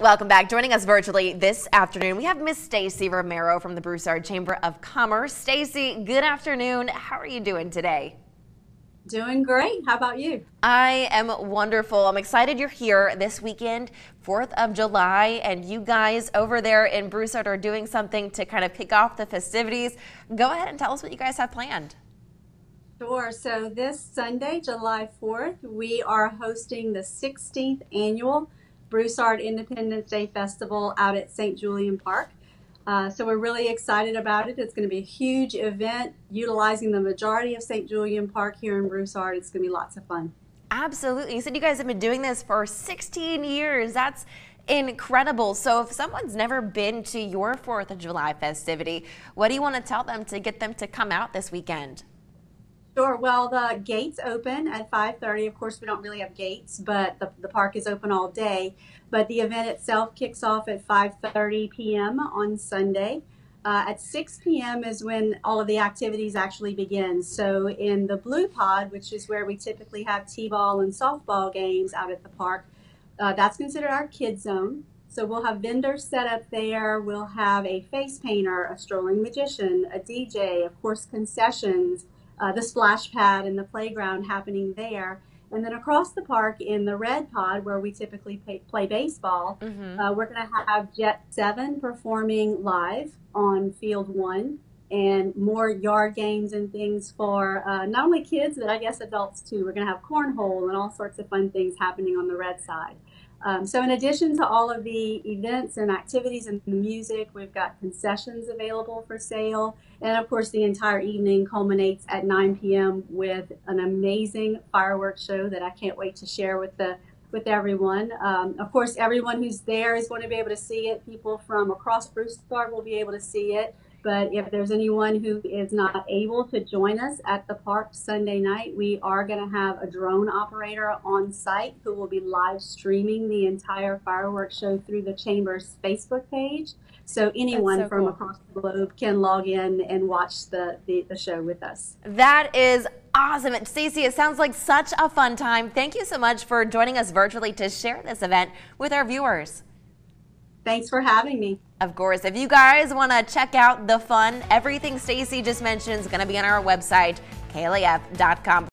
Welcome back. Joining us virtually this afternoon, we have Miss Stacy Romero from the Broussard Chamber of Commerce. Stacy, good afternoon. How are you doing today? Doing great. How about you? I am wonderful. I'm excited you're here this weekend, 4th of July, and you guys over there in Broussard are doing something to kind of kick off the festivities. Go ahead and tell us what you guys have planned. Sure. So this Sunday, July 4th, we are hosting the 16th annual Broussard Independence Day Festival out at St. Julien Park. Uh, so we're really excited about it. It's going to be a huge event utilizing the majority of St. Julien Park here in Broussard. It's going to be lots of fun. Absolutely. You said you guys have been doing this for 16 years. That's incredible. So if someone's never been to your 4th of July festivity, what do you want to tell them to get them to come out this weekend? Sure. Well, the gates open at 5:30. Of course, we don't really have gates, but the, the park is open all day. But the event itself kicks off at 5:30 p.m. on Sunday. Uh, at 6 p.m. is when all of the activities actually begin. So in the blue pod, which is where we typically have t-ball and softball games out at the park, uh, that's considered our kid zone. So we'll have vendors set up there. We'll have a face painter, a strolling magician, a DJ, of course, concessions uh, the splash pad and the playground happening there. And then across the park in the red pod, where we typically pay, play baseball, mm-hmm. uh, we're going to have Jet 7 performing live on field one and more yard games and things for uh, not only kids, but I guess adults too. We're going to have cornhole and all sorts of fun things happening on the red side. Um, so in addition to all of the events and activities and the music, we've got concessions available for sale. And of course, the entire evening culminates at 9 p.m. with an amazing fireworks show that I can't wait to share with the with everyone. Um, of course, everyone who's there is going to be able to see it. People from across Broussard will be able to see it. But if there's anyone who is not able to join us at the park Sunday night, we are going to have a drone operator on site who will be live streaming the entire fireworks show through the Chamber's Facebook page. So anyone so from cool. across the globe can log in and watch the, the, the show with us. That is awesome. Stacy, it sounds like such a fun time. Thank you so much for joining us virtually to share this event with our viewers. Thanks for having me. Of course, if you guys want to check out the fun, everything Stacy just mentioned is going to be on our website, klaf.com.